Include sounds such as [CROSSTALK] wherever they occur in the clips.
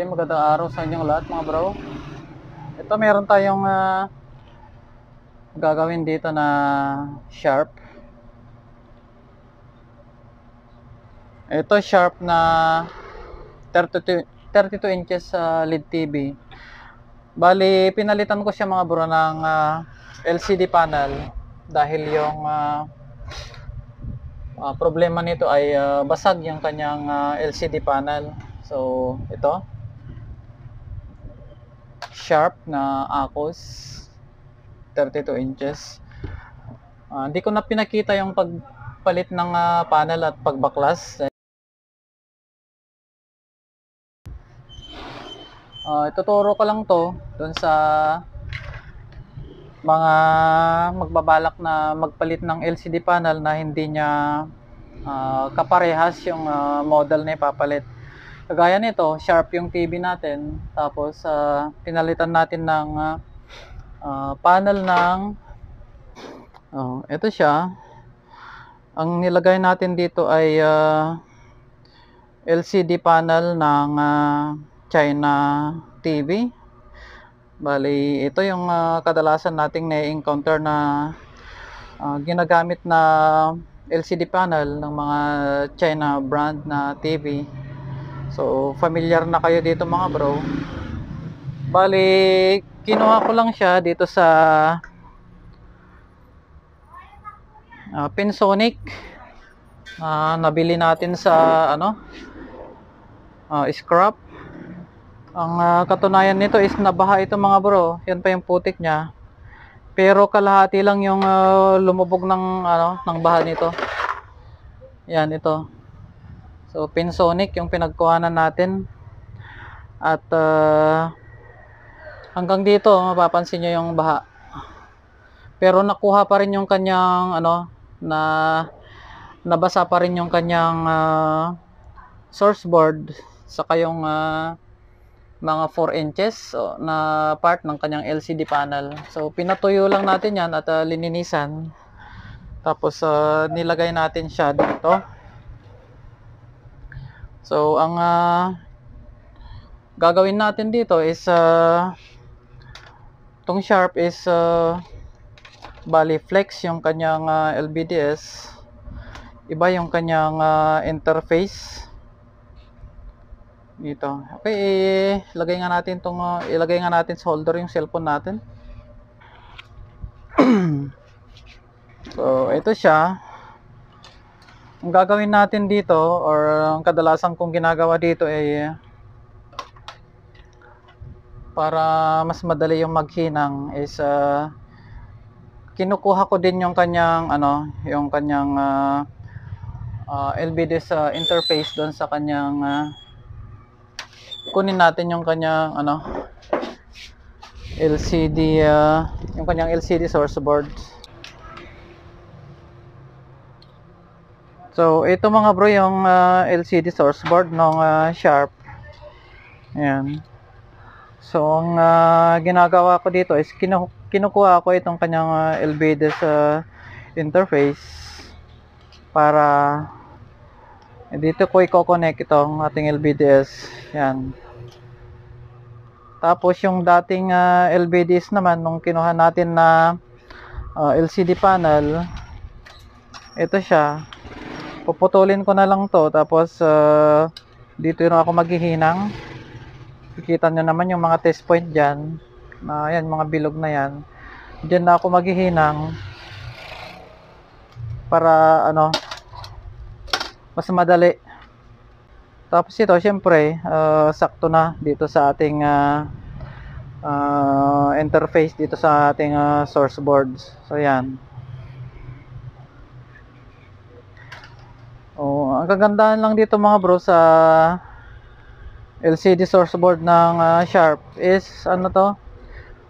Okay, magandang araw sa inyong lahat mga bro. Ito meron tayong ah, gagawin dito na sharp. Ito sharp na 32, 32 inches sa LED TV. Bali, pinalitan ko siya mga bro ng ah, LCD panel dahil yung ah, ah, problema nito ay ah, basag yung kanyang ah, LCD panel. So, ito. Sharp na Acos 32 inches. Ah, Hindi ko na pinakita yung pagpalit ng ah, panel at pagbaklas. Ah, ituturo ko lang to doon sa mga magbabalak na magpalit ng LCD panel na hindi niya ah, kaparehas yung ah, model na ipapalit. Kagaya nito, sharp yung TV natin. Tapos ah, pinalitan natin ng ah, panel ng oh, ito siya. Ang nilagay natin dito ay ah, LCD panel ng ah, China TV. Bali, ito yung ah, kadalasan nating na-encounter na ah, ginagamit na LCD panel ng mga China brand na TV. So, familiar na kayo dito mga bro. Bali, kinuha ko lang siya dito sa uh, Pensonic. Ah, nabili natin sa ano? ah, scrap. Ang ah, katunayan nito is nabaha ito mga bro. Yan pa yung putik niya. Pero kalahati lang yung ah, lumubog ng ano ng baha nito. Yan ito. So Pensonic yung pinagkuhanan natin. At ah, hanggang dito mapapansin niyo yung baha. Pero nakuha pa rin yung kanyang ano na nabasa pa rin yung kanyang ah, source board saka yung ah, mga 4 inches so, na part ng kanyang LCD panel. So pinatuyo lang natin 'yan at ah, lininisan. Tapos ah, nilagay natin siya dito. So ang ah, gagawin natin dito is uh, tong sharp is uh, bali flex yung kanyang ah, LBDS. Iba yung kanyang ah, interface dito. Okay, ilagay nga natin tong uh, ilagay nga natin sa holder yung cellphone natin. [CLEARS THROAT] so, ito siya. Ang gagawin natin dito or ang kadalasan kong ginagawa dito ay para mas madali yung maghinang is uh, kinukuha ko din yung kanyang ano, yung kanyang uh, uh, LBD sa interface doon sa kanyang uh, kunin natin yung kanyang ano LCD uh, yung kanyang LCD source board so ito mga bro yung uh, LCD source board ng uh, Sharp ayan so ang uh, ginagawa ko dito is kinu kinukuha ko itong kanyang uh, LBD sa interface para dito ko i-connect itong ating LBDS. Yan. Tapos yung dating uh, LBDS naman nung kinuha natin na uh, LCD panel, ito siya. Puputulin ko na lang to tapos uh, dito na ako maghihinang. Kikita nyo naman yung mga test point dyan. Na yan, mga bilog na yan. Diyan na ako maghihinang para ano mas madali. Tapos ito, syempre, uh, sakto na dito sa ating uh, uh, interface dito sa ating uh, source boards. So, yan. Oh, ang kagandahan lang dito mga bro sa LCD source board ng uh, Sharp is ano to?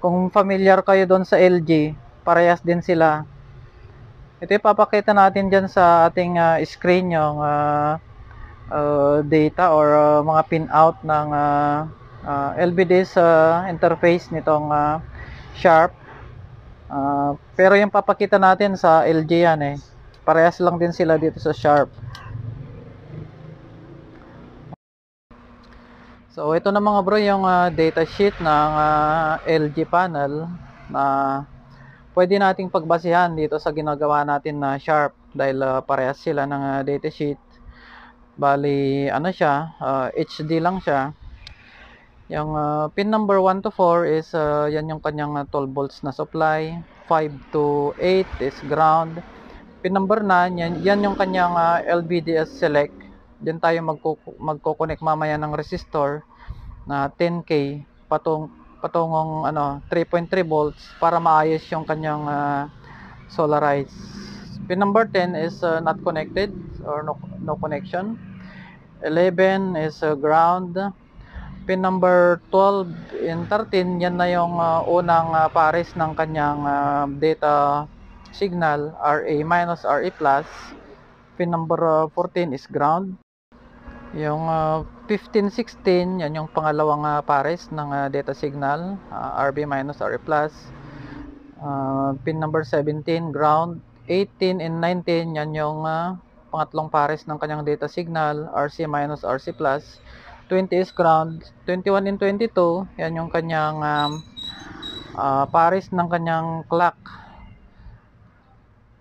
Kung familiar kayo doon sa LG, parehas din sila. Ito ipapakita natin dyan sa ating uh, screen yung uh, uh, data or uh, mga pinout ng uh, uh, LBD sa interface nitong uh, Sharp. Uh, pero yung papakita natin sa LG yan eh. Parehas lang din sila dito sa Sharp. So ito na mga bro yung ah, data sheet ng ah, LG panel na pwede nating pagbasihan dito sa ginagawa natin na Sharp dahil ah, parehas sila ng ah, data sheet. Bali ano siya, ah, HD lang siya. Yung ah, pin number 1 to 4 is ah, yan yung kanyang ah, 12 volts na supply. 5 to 8 is ground. Pin number 9 yan, yan yung kanyang ah, LVDS select. Diyan tayo magko magko-connect mamaya ng resistor na 10k patong patungong ano 3.3 volts para maayos yung kanyang ah, solarize. Pin number 10 is ah, not connected or no, no connection. 11 is ah, ground. Pin number 12 and 13 yan na yung ah, unang ah, pares ng kanyang ah, data signal RA minus RA plus. Pin number ah, 14 is ground. Yung ah, 15, 16, yan yung pangalawang ah, pares ng ah, data signal, ah, RB minus RA plus. Ah, pin number 17, ground. 18 and 19, yan yung ah, pangatlong pares ng kanyang data signal, RC minus RC plus. 20 is ground. 21 and 22, yan yung kanyang um, ah, pares ng kanyang clock.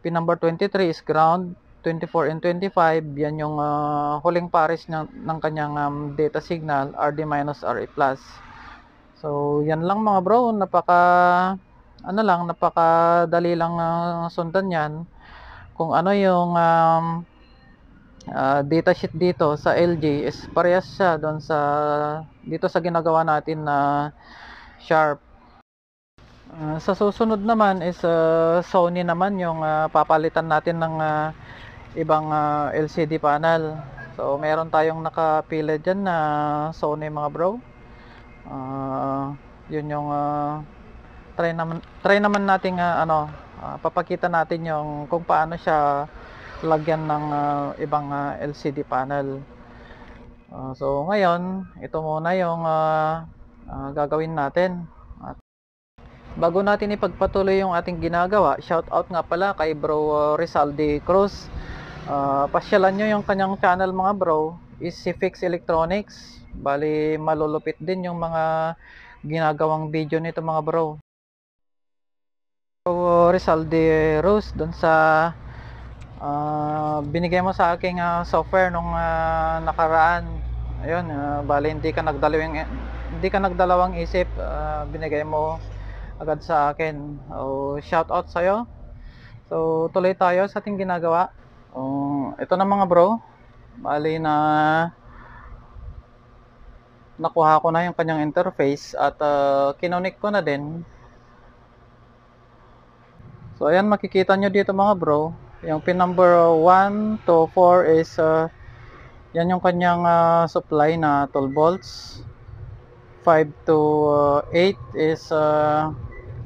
Pin number 23 is ground. 24 and 25, yan yung ah, huling pares ng, ng kanyang um, data signal, RD minus RA plus. So, yan lang mga bro, napaka, ano lang, napakadali lang ah, sundan yan. Kung ano yung um, ah, data sheet dito sa LG is parehas siya doon sa, dito sa ginagawa natin na Sharp. Ah, sa susunod naman is ah, Sony naman yung ah, papalitan natin ng ah, ibang ah, LCD panel. So meron tayong nakapila diyan na Sony mga bro. Ah, yun yung ah, try naman try naman nating ah, ano ah, papakita natin yung kung paano siya lagyan ng ah, ibang ah, LCD panel. Ah, so ngayon, ito muna yung ah, ah, gagawin natin. At bago natin ipagpatuloy yung ating ginagawa, shout out nga pala kay Bro ah, Rizaldi Cruz. Ah, pasyalan nyo yung kanyang channel mga bro, is si Fix Electronics. Bali, malulupit din yung mga ginagawang video nito mga bro. So, Rizaldi Rose, dun sa ah, binigay mo sa aking ah, software nung ah, nakaraan. Ayun, ah, bali hindi ka nagdalawang hindi ka nagdalawang isip, ah, binigay mo agad sa akin. So, shout out sa'yo. So, tuloy tayo sa ating ginagawa. Oh, ito na mga bro. Bali na nakuha ko na yung kanyang interface at uh, kinonik ko na din. So ayan makikita nyo dito mga bro. Yung pin number 1 to 4 is uh, yan yung kanyang uh, supply na 12 volts. 5 to uh, 8 is uh,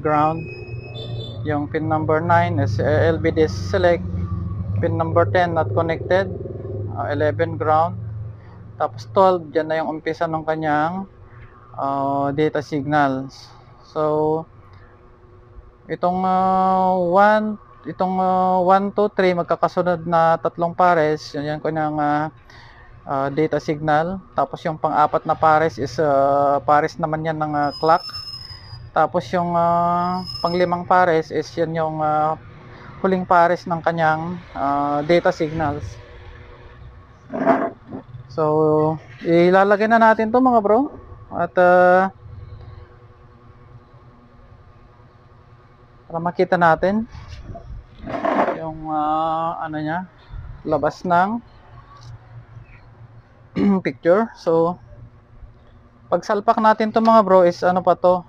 ground. Yung pin number 9 is uh, LVD select pin number 10 not connected. Uh, 11 ground. Tapos 12 dyan na yung umpisa ng kanyang uh, data signals. So itong uh, 1 itong uh, 1 2 3 magkakasunod na tatlong pares yun yan kanyang uh, uh, data signal. Tapos yung pang-apat na pares is uh, pares naman yan ng uh, clock. Tapos yung uh, panglimang pares is yan yung uh, huling pares ng kanyang uh, data signals. So, ilalagay na natin to mga bro. At uh, para makita natin yung uh, ano niya, labas ng [CLEARS THROAT] picture. So, pagsalpak natin to mga bro is ano pa to,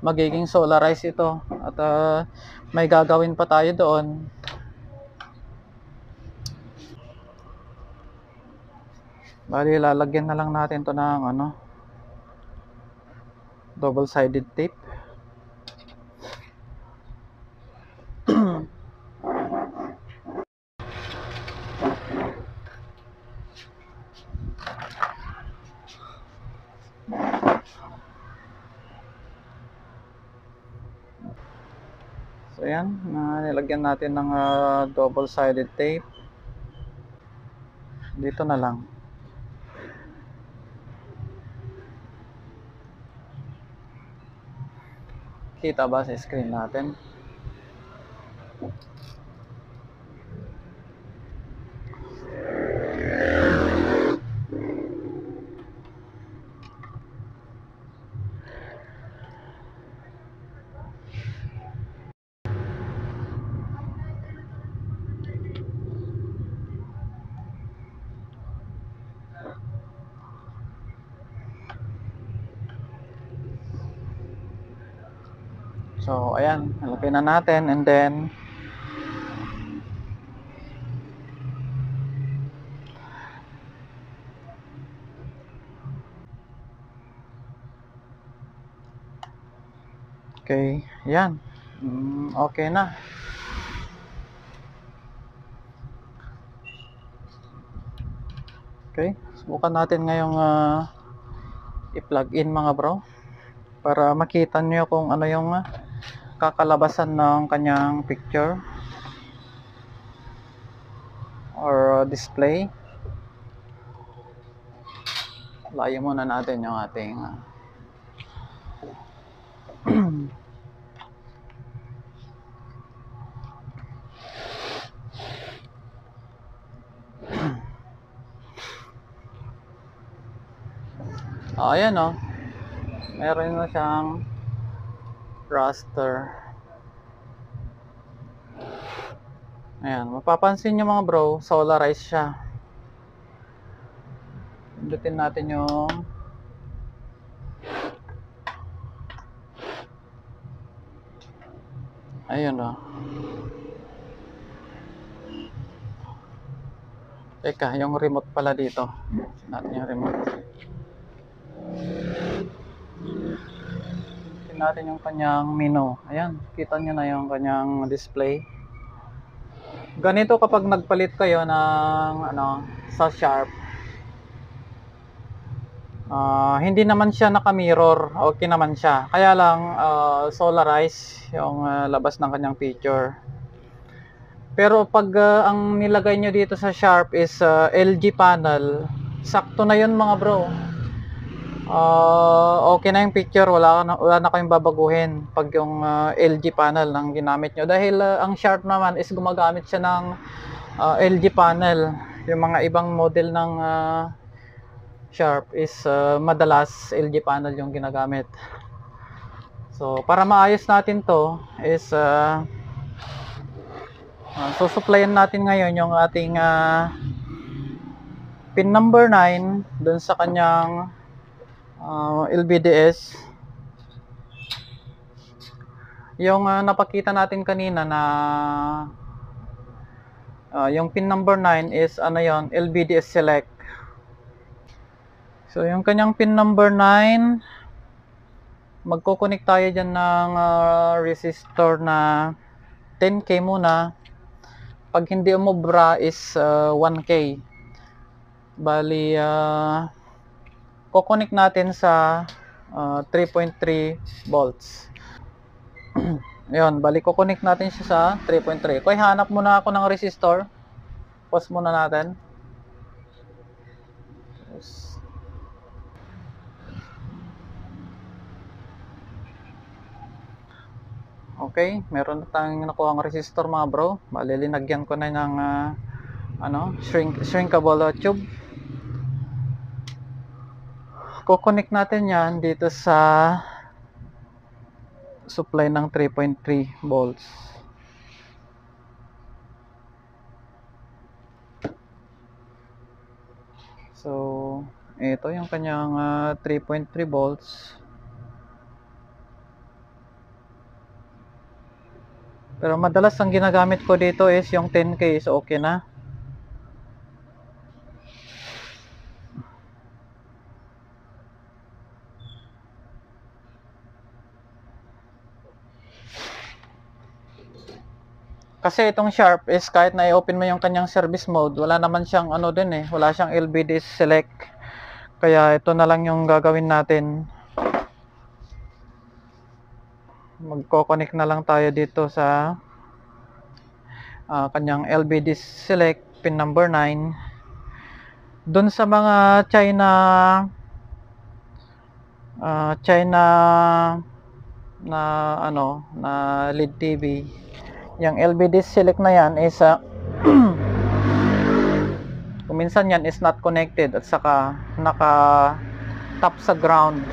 magiging solarize ito. At uh, may gagawin pa tayo doon. Bali lalagyan na lang natin to ng ano double sided tape lalagyan natin ng uh, double-sided tape. Dito na lang. Kita ba sa screen natin? Na natin and then Okay, yan. Mm, okay na. Okay, subukan natin ngayong ah, i-plug in mga bro para makita nyo kung ano yung ah, kakalabasan ng kanyang picture or display. Layo muna natin yung ating Oh, [CLEARS THROAT] ayan oh. Meron na siyang raster. Ayan, mapapansin nyo mga bro, solarized siya. Pindutin natin yung Ayun oh. Teka, yung remote pala dito. Natin yung remote. Natin yung kanyang menu. Ayan, kita nyo na yung kanyang display. Ganito kapag nagpalit kayo ng ano sa Sharp. Ah, hindi naman siya naka-mirror. Okay naman siya. Kaya lang ah, solarize yung ah, labas ng kanyang picture. Pero pag ah, ang nilagay nyo dito sa Sharp is ah, LG panel, sakto na yun mga bro. Ah, okay na yung picture, wala na, wala na kayong babaguhin pag yung ah, LG panel ang ginamit nyo. Dahil ah, ang Sharp naman is gumagamit siya ng ah, LG panel. Yung mga ibang model ng ah, Sharp is ah, madalas LG panel yung ginagamit. So, para maayos natin to is ah, ah, susuplayan natin ngayon yung ating ah, pin number 9 dun sa kanyang uh, LBDS yung ah, napakita natin kanina na ah, yung pin number 9 is ano yon LBDS select. So yung kanyang pin number 9 magkoconnect tayo dyan ng ah, resistor na 10k muna. Pag hindi umubra is ah, 1k bali ah kukonek natin sa ah, 3.3 volts. [CLEARS THROAT] Ayun, balik kukonek natin siya sa 3.3. Kaya hanap muna ako ng resistor. Pause muna natin. Okay, meron na tayong nakuha ang resistor mga bro. Bali, linagyan ko na ng ah, ano, shrink, shrinkable tube kukonek natin yan dito sa supply ng 3.3 volts. So, ito yung kanyang ah, 3.3 volts. Pero madalas ang ginagamit ko dito is yung 10K so okay na. Kasi itong Sharp is kahit na i-open mo yung kanyang service mode, wala naman siyang ano din eh, wala siyang LBD select. Kaya ito na lang yung gagawin natin. Magko-connect na lang tayo dito sa ah, kanyang LBD select pin number 9. Doon sa mga China ah, China na ano, na LED TV. Yung LBD select na yan is ah, [CLEARS THROAT] kung minsan yan is not connected at saka naka tap sa ground.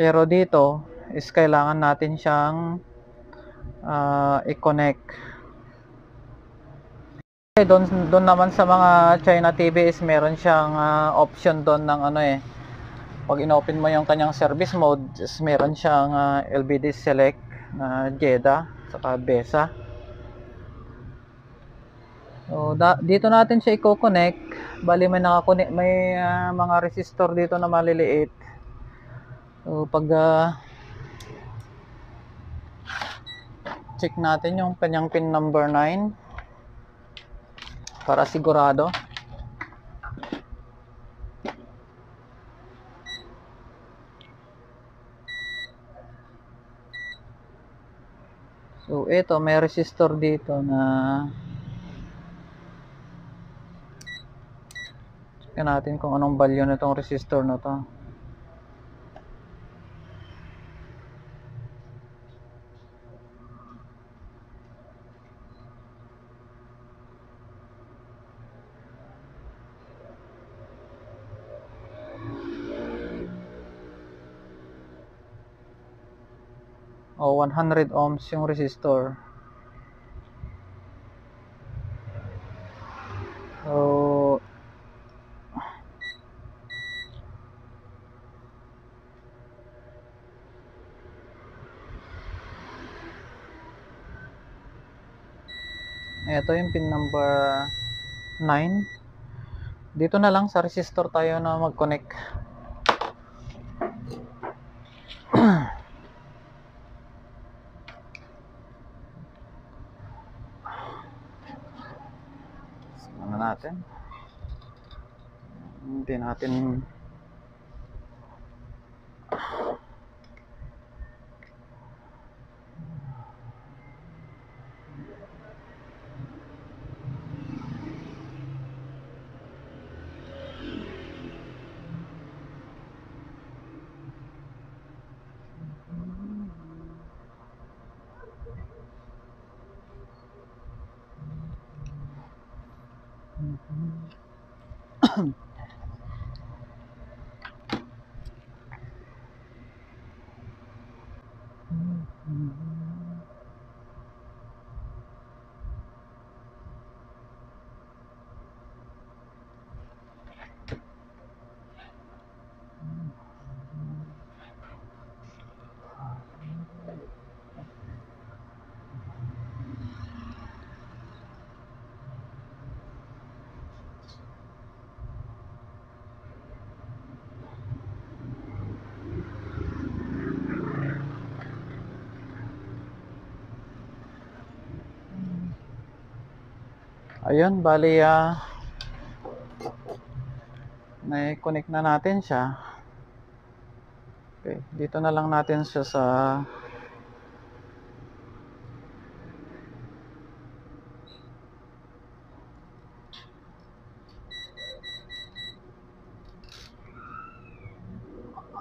Pero dito is kailangan natin siyang ah, i-connect. Okay, doon doon naman sa mga China TV is meron siyang ah, option doon ng ano eh. Pag inopen mo yung kanyang service mode, is meron siyang ah, LBD select na Jeda saka Besa. So, da- dito natin siya i-connect. Bali may nakakonek may ah, mga resistor dito na maliliit. So pag ah, check natin yung kanyang pin number 9 para sigurado. So ito may resistor dito na Check natin kung anong value nitong resistor na to. O 100 ohms yung resistor. So Ito yung pin number 9. Dito na lang sa resistor tayo na mag-connect. Ano natin? Hindi natin [CLEARS THROAT] Ayun, bali ah na-connect na natin siya. Okay, dito na lang natin siya sa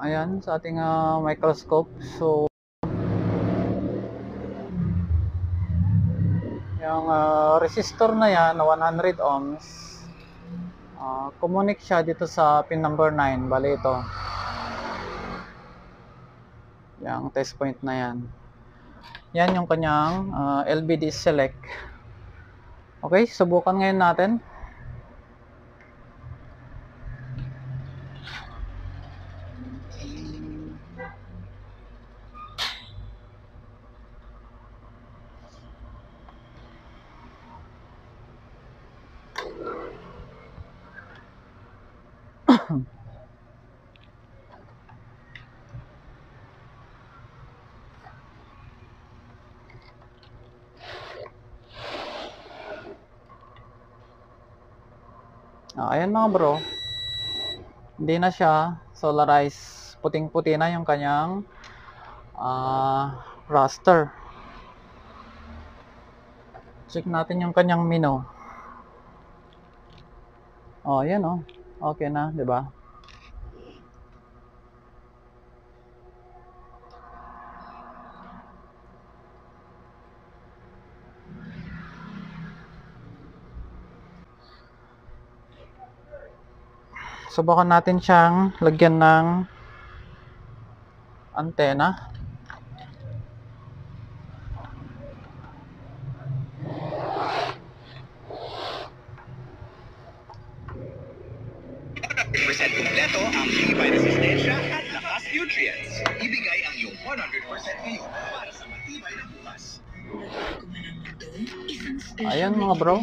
Ayan, sa ating ah, microscope. So, yung ah, resistor na yan na 100 ohms, ah, connect siya dito sa pin number 9. Bali ito. Yung test point na yan. Yan yung kanyang ah, LBD select. Okay, subukan ngayon natin. Ah, ayan mga bro. Hindi na siya solarized. Puting-puti na yung kanyang ah, raster. Check natin yung kanyang mino. Oh, ayan oh. Okay na, 'di ba? Subukan natin siyang lagyan ng antena. percent kumpleto ang tibay resistensya at lakas nutrients. Ibigay ang iyong 100% ngayon para sa matibay na bukas. Ayan, na mga bro.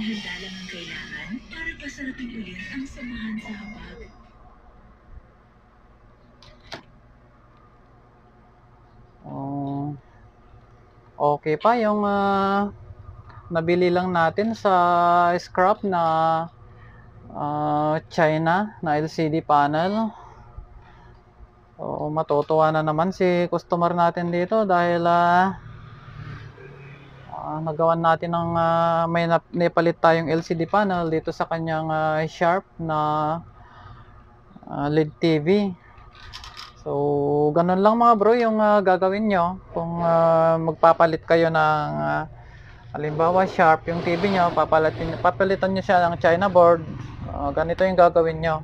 Okay pa yung ah, nabili lang natin sa scrap na ah, China na LCD panel. Oo, matutuwa na naman si customer natin dito dahil ah ah, nagawan natin ng ah, may nap- naipalit tayong LCD panel dito sa kanyang ah, Sharp na ah, LED TV. So, ganun lang mga bro yung ah, gagawin nyo. Kung ah, magpapalit kayo ng ah, halimbawa Sharp yung TV nyo, papalitan, papalitan nyo siya ng China board. ah, ganito yung gagawin nyo.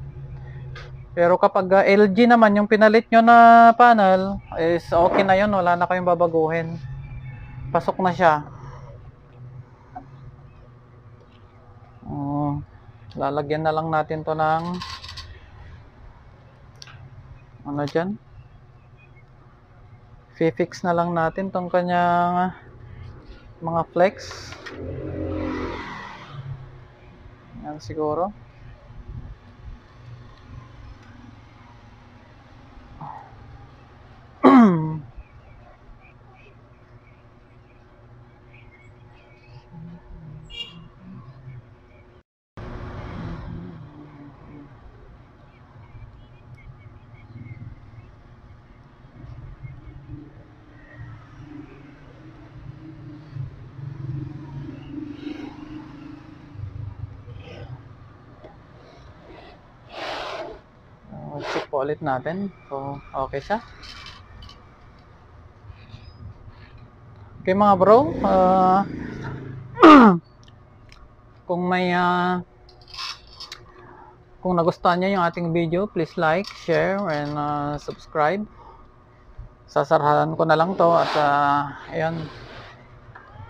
Pero kapag ah, LG naman yung pinalit nyo na panel, is okay na yun. Wala na kayong babaguhin. Pasok na siya. Oh, lalagyan na lang natin to ng ano dyan? Fix na lang natin tong kanyang mga flex. Yan siguro Uh, check po ulit natin kung okay siya. Okay mga bro, ah, [CLEARS THROAT] kung may ah, kung nagustuhan niyo yung ating video, please like, share, and ah, subscribe. Sasarahan ko na lang to at ah, ayan.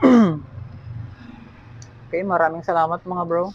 [CLEARS THROAT] okay, maraming salamat mga bro.